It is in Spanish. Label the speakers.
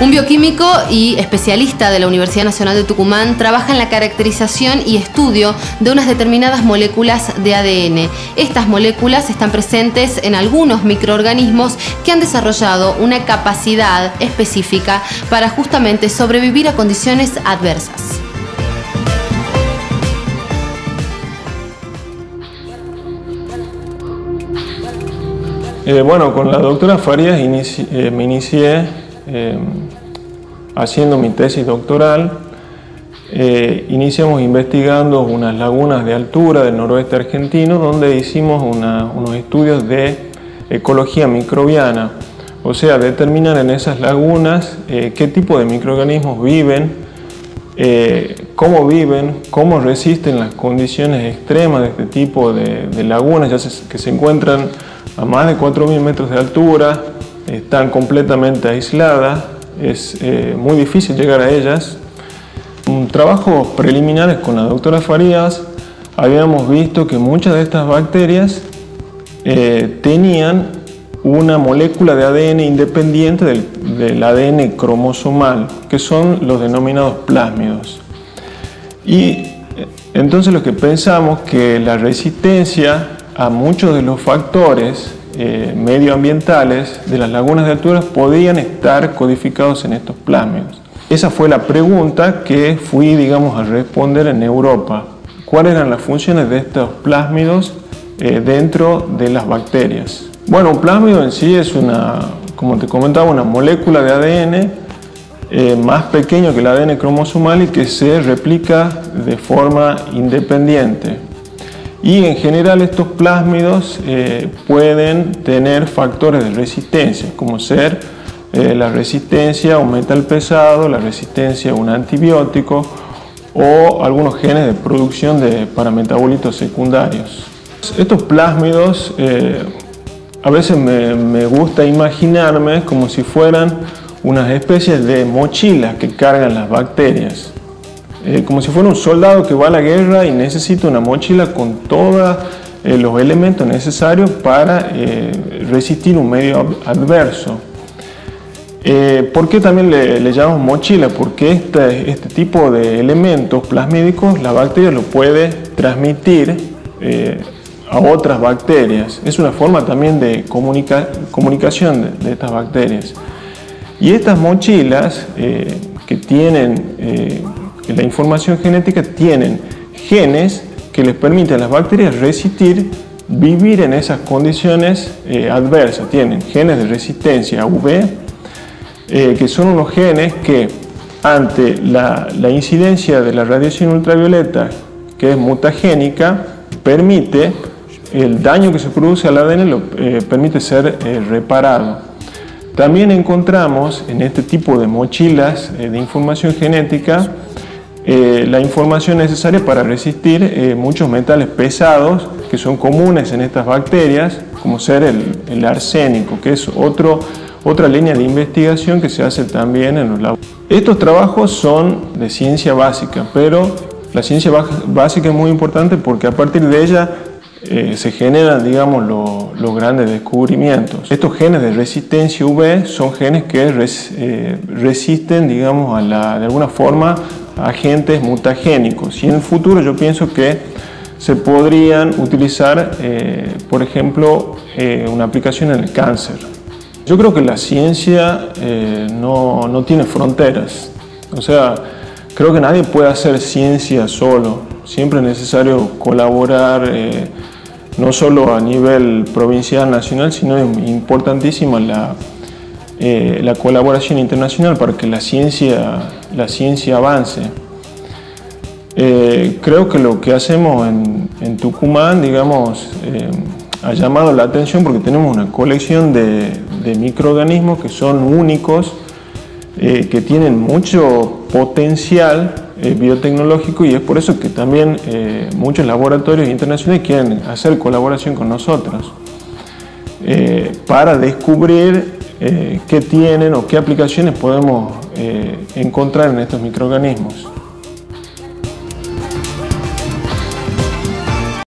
Speaker 1: Un bioquímico y especialista de la Universidad Nacional de Tucumán trabaja en la caracterización y estudio de unas determinadas moléculas de ADN. Estas moléculas están presentes en algunos microorganismos que han desarrollado una capacidad específica para justamente sobrevivir a condiciones adversas.
Speaker 2: Eh, bueno, con la doctora Farías eh, me inicié eh, haciendo mi tesis doctoral. iniciamos investigando unas lagunas de altura del noroeste argentino donde hicimos unos estudios de ecología microbiana, o sea, determinar en esas lagunas qué tipo de microorganismos viven, cómo viven, cómo resisten las condiciones extremas de este tipo de, lagunas ya que se encuentran a más de 4.000 metros de altura, están completamente aisladas, es eh, muy difícil llegar a ellas. Trabajos preliminares con la doctora Farías habíamos visto que muchas de estas bacterias eh, tenían una molécula de ADN independiente del, del, ADN cromosomal, que son los denominados plásmidos. Y eh, entonces lo que pensamos que la resistencia a muchos de los factores eh, medioambientales de las lagunas de altura podían estar codificados en estos plásmidos. Esa fue la pregunta que fui, digamos, a responder en Europa. ¿Cuáles eran las funciones de estos plásmidos eh, dentro de las bacterias? Bueno, un plásmido en sí es una, como te comentaba, una molécula de ADN eh, más pequeño que el ADN cromosomal y que se replica de forma independiente. Y en general estos plásmidos eh, pueden tener factores de resistencia, como ser eh, la resistencia a un metal pesado, la resistencia a un antibiótico o algunos genes de producción de parametabolitos secundarios. Estos plásmidos eh, a veces me, me gusta imaginarme como si fueran unas especies de mochilas que cargan las bacterias. Eh, como si fuera un soldado que va a la guerra y necesita una mochila con todos eh, los elementos necesarios para eh, resistir un medio adverso. ¿Por qué también le, llamamos mochila? Porque este, este, tipo de elementos plasmídicos la bacteria lo puede transmitir a otras bacterias. Es una forma también de comunicación de, estas bacterias. Y estas mochilas que tienen la información genética tienen genes que les permiten a las bacterias resistir, vivir en esas condiciones eh, adversas. Tienen genes de resistencia a UV, eh, que son unos genes que ante la, incidencia de la radiación ultravioleta, que es mutagénica, permite el daño que se produce al ADN lo eh, permite ser reparado. También encontramos en este tipo de mochilas de información genética eh, la información necesaria para resistir eh, muchos metales pesados que son comunes en estas bacterias, como ser el, arsénico, que es otro, otra línea de investigación que se hace también en los laboratorios. Estos trabajos son de ciencia básica, pero la ciencia básica es muy importante porque a partir de ella eh, se generan, digamos, los grandes descubrimientos. Estos genes de resistencia UV son genes que resisten, digamos, a la, de alguna forma agentes mutagénicos. Y en el futuro yo pienso que se podrían utilizar, eh, por ejemplo, eh, una aplicación en el cáncer. Yo creo que la ciencia eh, no, no, tiene fronteras, o sea, creo que nadie puede hacer ciencia solo, siempre es necesario colaborar, no solo a nivel provincial, nacional, sino importantísima la, eh, la colaboración internacional para que la ciencia, la ciencia avance. Eh, creo que lo que hacemos en, Tucumán, digamos, eh, ha llamado la atención porque tenemos una colección de, microorganismos que son únicos, que tienen mucho potencial biotecnológico y es por eso que también muchos laboratorios internacionales quieren hacer colaboración con nosotros para descubrir eh, qué tienen o qué aplicaciones podemos eh, encontrar en estos microorganismos.